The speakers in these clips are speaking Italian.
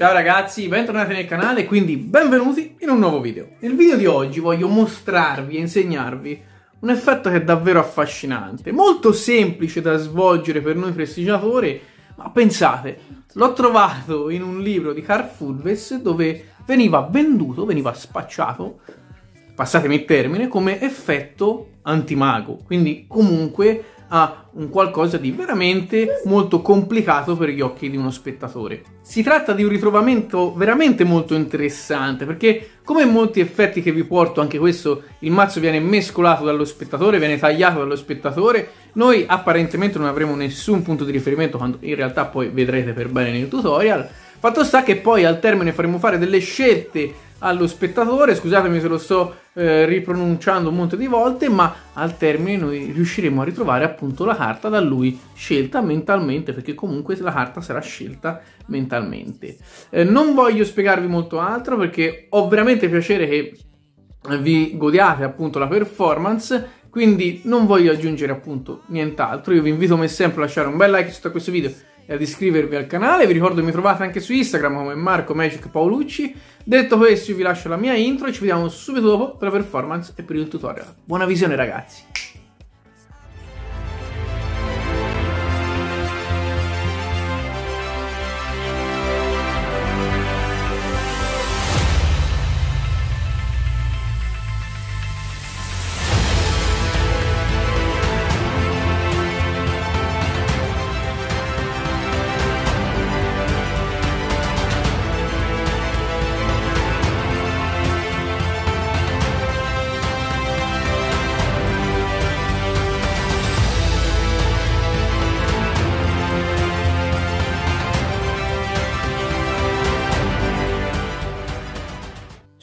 Ciao ragazzi, bentornati nel canale quindi benvenuti in un nuovo video. Nel video di oggi voglio mostrarvi e insegnarvi un effetto che è davvero affascinante, molto semplice da svolgere per noi prestigiatori, ma pensate, l'ho trovato in un libro di Carl Fulves dove veniva venduto, veniva spacciato, passatemi il termine, come effetto antimago, quindi comunque ha un qualcosa di veramente molto complicato per gli occhi di uno spettatore. Si tratta di un ritrovamento veramente molto interessante perché come molti effetti che vi porto, anche questo il mazzo viene mescolato dallo spettatore, viene tagliato dallo spettatore, noi apparentemente non avremo nessun punto di riferimento quando in realtà poi vedrete per bene nel tutorial. Fatto sta che poi al termine faremo fare delle scelte allo spettatore, scusatemi se lo sto eh, ripronunciando un monte di volte, ma al termine noi riusciremo a ritrovare appunto la carta da lui scelta mentalmente, perché comunque la carta sarà scelta mentalmente. Eh, non voglio spiegarvi molto altro perché ho veramente piacere che vi godiate appunto la performance, quindi non voglio aggiungere appunto nient'altro. Io vi invito come sempre a lasciare un bel like sotto a questo video e ad iscrivervi al canale. Vi ricordo che mi trovate anche su Instagram come Marco Magic Paolucci. Detto questo, io vi lascio la mia intro e ci vediamo subito dopo per la performance e per il tutorial. Buona visione, ragazzi!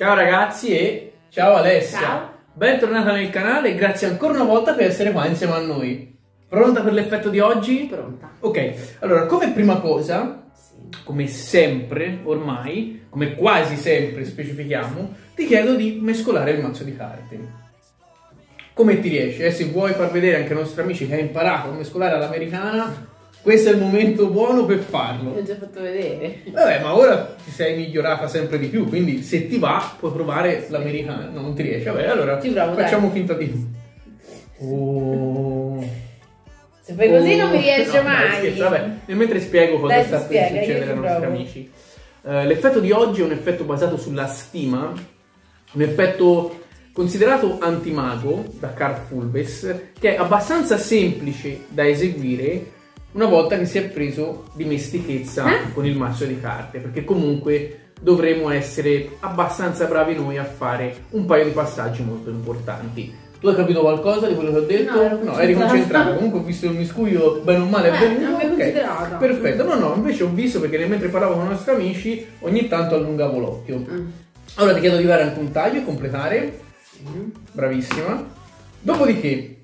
Ciao ragazzi e ciao Alessia. Ciao. Bentornata nel canale e grazie ancora una volta per essere qua insieme a noi. Pronta per l'effetto di oggi? Pronta. Ok, allora come prima cosa, Sì. come sempre ormai, come quasi sempre specifichiamo, ti chiedo di mescolare il mazzo di carte. Come ti riesci? Eh, se vuoi far vedere anche ai nostri amici che hai imparato a mescolare all'americana, questo è il momento buono per farlo. L'ho già fatto vedere. Vabbè, ma ora ti sei migliorata sempre di più, quindi se ti va puoi provare l'americana. No, non ti riesci. Vabbè, allora provo, dai. facciamo finta di... Oh. Se fai così non mi riesce No, dai, mai. scherzo, vabbè, nel mentre spiego cosa Dai, sta per succedere ai nostri provo. amici. Eh, l'effetto di oggi è un effetto basato sulla stima, un effetto considerato antimago da Carl Fulves, che è abbastanza semplice da eseguire una volta che si è preso dimestichezza Eh? con il mazzo di carte, perché comunque dovremo essere abbastanza bravi noi a fare un paio di passaggi molto importanti. Tu hai capito qualcosa di quello che ho detto? No, ero eri concentrato. Comunque ho visto il miscuglio bene o male Eh, venuto. non mi hai ok. considerata. Perfetto, no, no, invece ho visto perché mentre parlavo con i nostri amici ogni tanto allungavo l'occhio. Mm. Allora ti chiedo di dare anche un taglio e completare. Mm. Bravissima. Dopodiché,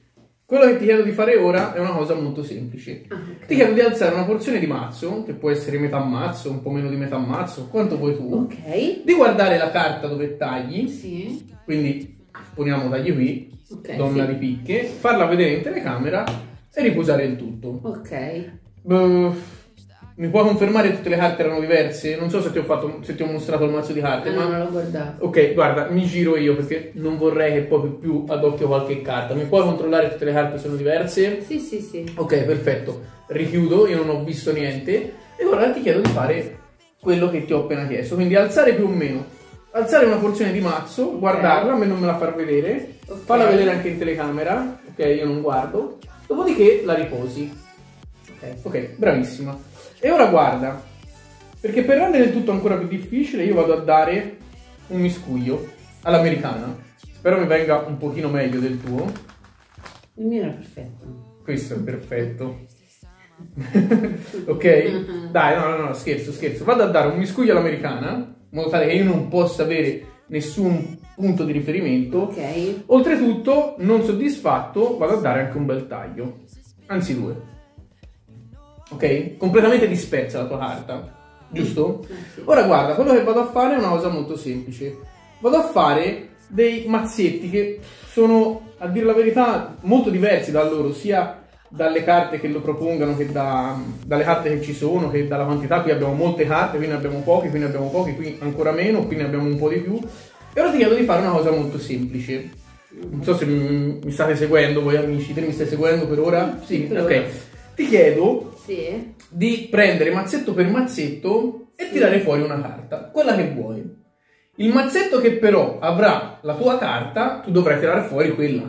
quello che ti chiedo di fare ora è una cosa molto semplice. Ah, ok. Ti chiedo di alzare una porzione di mazzo, che può essere metà mazzo, un po' meno di metà mazzo, quanto vuoi tu. Ok. Di guardare la carta dove tagli, Sì. quindi poniamo tagli qui, Ok. donna sì. di picche, farla vedere in telecamera e riposare il tutto. Ok. Beh, mi puoi confermare che tutte le carte erano diverse? Non so se ti ho, fatto, se ti ho mostrato il mazzo di carte, Ah, ma... non l'ho guardato. Ok, guarda, mi giro io perché non vorrei che poi più ad occhio qualche carta. Mi puoi controllare tutte le carte sono diverse? Sì, sì, sì. Ok, perfetto. Richiudo, io non ho visto niente. E ora ti chiedo di fare quello che ti ho appena chiesto. Quindi alzare più o meno. Alzare una porzione di mazzo, guardarla, a me non me la far vedere. Ok. Falla vedere anche in telecamera. Ok, io non guardo. Dopodiché la riposi. Ok. Ok, bravissima. E ora guarda, perché per rendere il tutto ancora più difficile io vado a dare un miscuglio all'americana. Spero mi venga un pochino meglio del tuo. Il mio era perfetto. Questo è perfetto. ok? Dai, no, no, no, scherzo, scherzo. Vado a dare un miscuglio all'americana, in modo tale che io non possa avere nessun punto di riferimento. Ok. Oltretutto, non soddisfatto, vado a dare anche un bel taglio. Anzi due. Ok? Completamente dispersa la tua carta. Giusto? Ora guarda, quello che vado a fare è una cosa molto semplice. Vado a fare dei mazzetti che sono, a dire la verità, molto diversi da loro, sia dalle carte che lo propongano, che da, dalle carte che ci sono, che dalla quantità, qui abbiamo molte carte, qui ne abbiamo pochi, qui ne abbiamo pochi, qui ancora meno, qui ne abbiamo un po' di più. E ora ti chiedo di fare una cosa molto semplice. Non so se mi, state seguendo voi amici, te mi stai seguendo per ora? Sì, ok. Ti chiedo Sì. di prendere mazzetto per mazzetto e tirare fuori una carta, quella che vuoi. Il mazzetto che però avrà la tua carta, tu dovrai tirare fuori quella.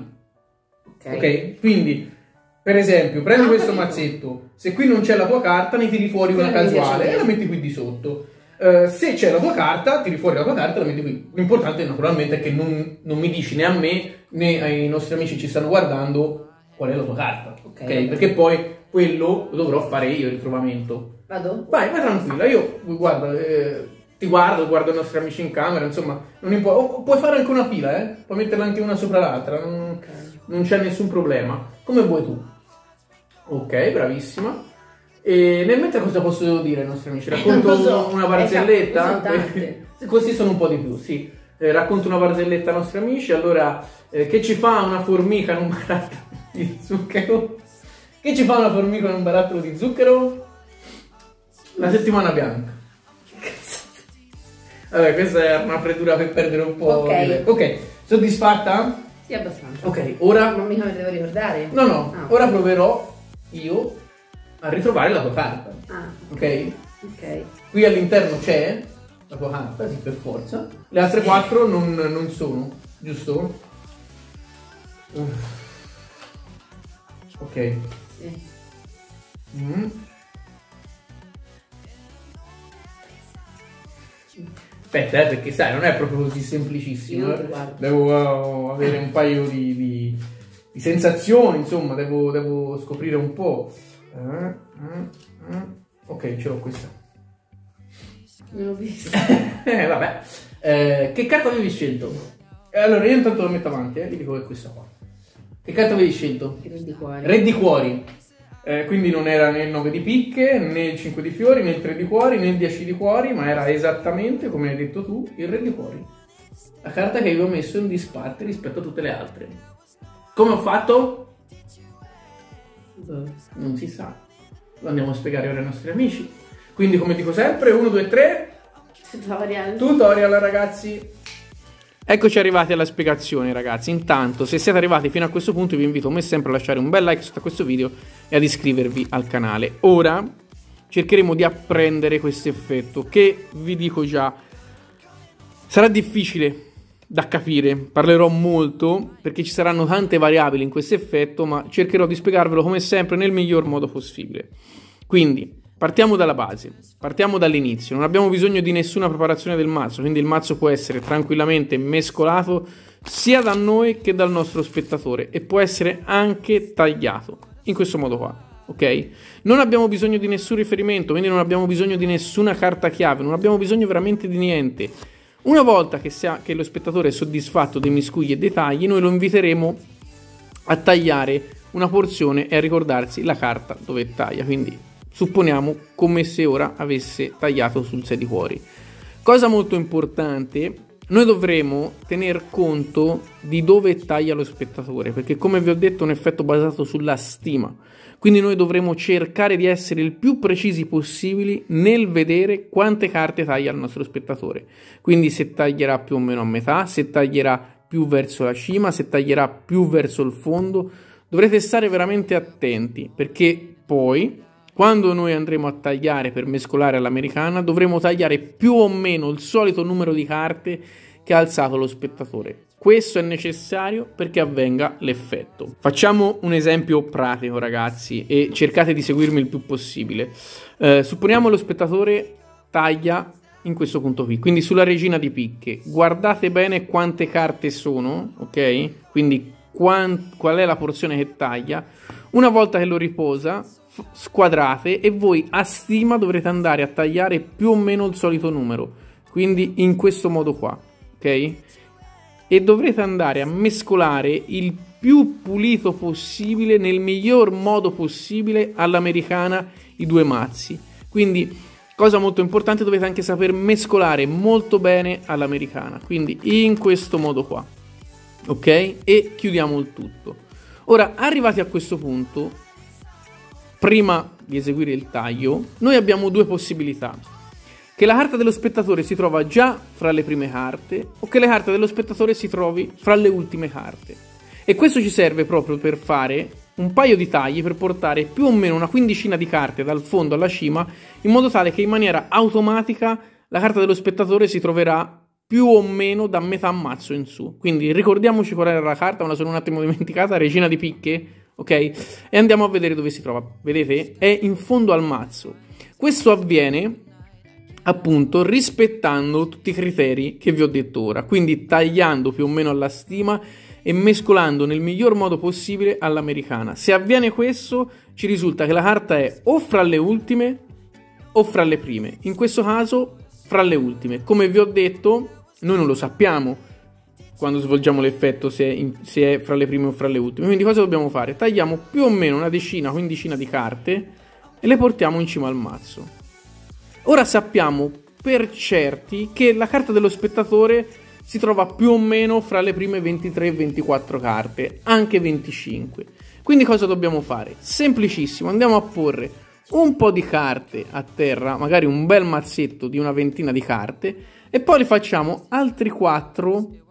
Ok. Ok? Quindi, per esempio, prendi Ah, questo capito. mazzetto, se qui non c'è la tua carta, ne tiri fuori una Quella casuale e la metti qui di sotto. Eh, se c'è la tua carta, tiri fuori la tua carta e la metti qui. L'importante naturalmente è che non, non mi dici né a me né ai nostri amici che ci stanno guardando qual è la tua carta. Ok. ok? Perché poi quello lo dovrò fare io il ritrovamento. Vado? Vai, vai tranquilla, io guarda, eh, ti guardo, guardo i nostri amici in camera, insomma, non importa. O- puoi fare anche una fila, eh? Puoi metterla anche una sopra l'altra, non, Ok. non c'è nessun problema. Come vuoi tu. Ok, bravissima. E nel mentre cosa posso dire ai nostri amici? Racconto so, una barzelletta? sono. Questi sono un po' di più, sì. Eh, racconto una barzelletta ai nostri amici. Allora, eh, che ci fa una formica in un barattolo di zucchero? Che ci fa una formica in un barattolo di zucchero? La settimana bianca. Vabbè, questa è una freddura per perdere un po'. Ok. Ok, soddisfatta? Sì, abbastanza. Ok, ora Non mica me devo ricordare? No, no, Ah. ora proverò io a ritrovare la tua carta, Ah, ok? ok. Qui all'interno c'è la tua carta, sì, per forza. Le altre quattro non, non sono, giusto? Uff. Ok. Sì. Mm. Aspetta, eh, perché sai, non è proprio così semplicissimo. Eh. Devo uh, avere un paio di, di- di sensazioni, insomma, devo, devo scoprire un po'. Eh, eh. Ok, ce l'ho questa. Non l'ho visto. Eh, vabbè. Eh, che carta avevi scelto? Allora, io intanto la metto avanti, eh, ti dico che è questa qua. Che carta avevi scelto? Re di cuore. Re di cuori. Eh, quindi non era né il 9 di picche, né il 5 di fiori, né il 3 di cuori, né il 10 di cuori, ma era esattamente, come hai detto tu, il re di cuori. La carta che avevo messo in disparte rispetto a tutte le altre. Come ho fatto? Non si sa. Lo andiamo a spiegare ora ai nostri amici. Quindi, come dico sempre, 1, 2, 3, Tutorial. Tutorial ragazzi. Eccoci arrivati alla spiegazione ragazzi. Intanto se siete arrivati fino a questo punto vi invito come sempre a lasciare un bel like sotto a questo video e ad iscrivervi al canale. Ora cercheremo di apprendere questo effetto che vi dico già sarà difficile da capire. Parlerò molto perché ci saranno tante variabili in questo effetto ma cercherò di spiegarvelo come sempre nel miglior modo possibile. Quindi Partiamo dalla base, partiamo dall'inizio, non abbiamo bisogno di nessuna preparazione del mazzo, quindi il mazzo può essere tranquillamente mescolato sia da noi che dal nostro spettatore e può essere anche tagliato, in questo modo qua, ok? Non abbiamo bisogno di nessun riferimento, quindi non abbiamo bisogno di nessuna carta chiave, non abbiamo bisogno veramente di niente. Una volta che, sia, che lo spettatore è soddisfatto dei miscugli e dei tagli, noi lo inviteremo a tagliare una porzione e a ricordarsi la carta dove taglia, quindi supponiamo come se ora avesse tagliato sul 6 di cuori. Cosa molto importante, noi dovremo tener conto di dove taglia lo spettatore, perché come vi ho detto è un effetto basato sulla stima. Quindi noi dovremo cercare di essere il più precisi possibili nel vedere quante carte taglia il nostro spettatore. Quindi se taglierà più o meno a metà, se taglierà più verso la cima, se taglierà più verso il fondo. Dovrete stare veramente attenti perché poi quando noi andremo a tagliare per mescolare all'americana, dovremo tagliare più o meno il solito numero di carte che ha alzato lo spettatore. Questo è necessario perché avvenga l'effetto. Facciamo un esempio pratico, ragazzi, e cercate di seguirmi il più possibile. Eh, supponiamo lo spettatore taglia in questo punto qui, quindi sulla regina di picche. Guardate bene quante carte sono, ok? Quindi quan- qual è la porzione che taglia. Una volta che lo riposa, squadrate e voi a stima dovrete andare a tagliare più o meno il solito numero. Quindi in questo modo qua ok? E dovrete andare a mescolare il più pulito possibile nel miglior modo possibile all'americana i due mazzi. Quindi cosa molto importante dovete anche saper mescolare molto bene all'americana. Quindi in questo modo qua ok? E chiudiamo il tutto. Ora arrivati a questo punto prima di eseguire il taglio, noi abbiamo due possibilità. Che la carta dello spettatore si trova già fra le prime carte o che la carta dello spettatore si trovi fra le ultime carte. E questo ci serve proprio per fare un paio di tagli per portare più o meno una quindicina di carte dal fondo alla cima in modo tale che in maniera automatica la carta dello spettatore si troverà più o meno da metà mazzo in su. Quindi ricordiamoci qual era la carta, me la sono un attimo dimenticata, Regina di Picche, ok? E andiamo a vedere dove si trova. Vedete? È in fondo al mazzo. Questo avviene appunto rispettando tutti i criteri che vi ho detto ora, quindi tagliando più o meno alla stima e mescolando nel miglior modo possibile all'americana. Se avviene questo, ci risulta che la carta è o fra le ultime o fra le prime. In questo caso, fra le ultime. Come vi ho detto, noi non lo sappiamo quando svolgiamo l'effetto se è, in, se è fra le prime o fra le ultime. Quindi cosa dobbiamo fare? Tagliamo più o meno una decina, quindicina di carte e le portiamo in cima al mazzo. Ora sappiamo per certi che la carta dello spettatore si trova più o meno fra le prime 23 e 24 carte, anche 25. Quindi cosa dobbiamo fare? Semplicissimo, andiamo a porre un po' di carte a terra, magari un bel mazzetto di una ventina di carte, e poi ne facciamo altri 4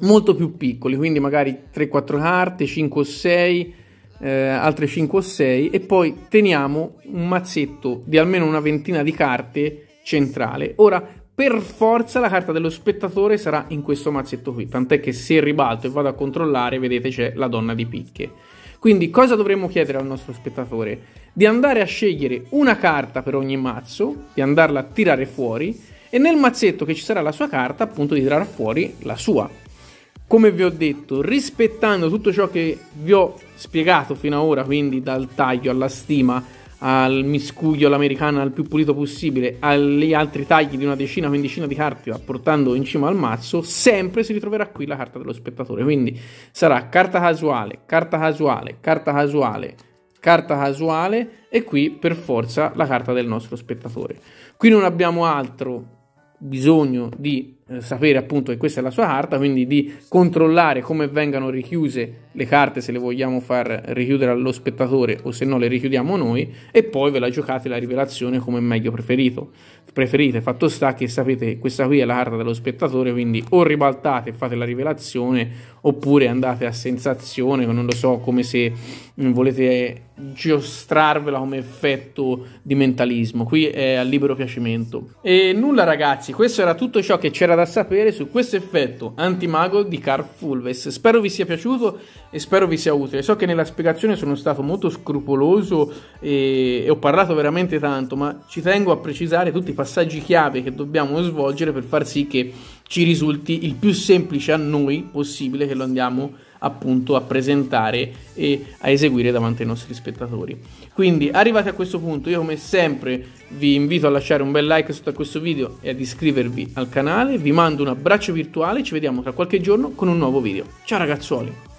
molto più piccoli, quindi magari 3-4 carte, 5 o 6, eh, altre 5 o 6, e poi teniamo un mazzetto di almeno una ventina di carte centrale. Ora, per forza la carta dello spettatore sarà in questo mazzetto qui, tant'è che se ribalto e vado a controllare, vedete c'è la donna di picche. Quindi cosa dovremmo chiedere al nostro spettatore? Di andare a scegliere una carta per ogni mazzo, di andarla a tirare fuori e nel mazzetto che ci sarà la sua carta appunto di tirare fuori la sua. Come vi ho detto, rispettando tutto ciò che vi ho spiegato fino ad ora, quindi dal taglio alla stima, al miscuglio all'americana il più pulito possibile, agli altri tagli di una decina, quindicina di carte portando in cima al mazzo, sempre si ritroverà qui la carta dello spettatore. Quindi sarà carta casuale, carta casuale, carta casuale, carta casuale e qui per forza la carta del nostro spettatore. Qui non abbiamo altro bisogno di eh, sapere appunto che questa è la sua carta, quindi di controllare come vengano richiuse le carte se le vogliamo far richiudere allo spettatore o se no le richiudiamo noi e poi ve la giocate la rivelazione come meglio preferito. Preferite, fatto sta che sapete che questa qui è la carta dello spettatore, quindi o ribaltate e fate la rivelazione oppure andate a sensazione, non lo so, come se mm, volete giostrarvela come effetto di mentalismo. Qui è a libero piacimento. E nulla ragazzi, questo era tutto ciò che c'era da sapere su questo effetto antimago di Carl Fulves. Spero vi sia piaciuto e spero vi sia utile. So che nella spiegazione sono stato molto scrupoloso e, e ho parlato veramente tanto, ma ci tengo a precisare tutti i passaggi chiave che dobbiamo svolgere per far sì che ci risulti il più semplice a noi possibile che lo andiamo appunto a presentare e a eseguire davanti ai nostri spettatori. Quindi arrivati a questo punto io come sempre vi invito a lasciare un bel like sotto a questo video e ad iscrivervi al canale, vi mando un abbraccio virtuale, ci vediamo tra qualche giorno con un nuovo video. Ciao ragazzuoli!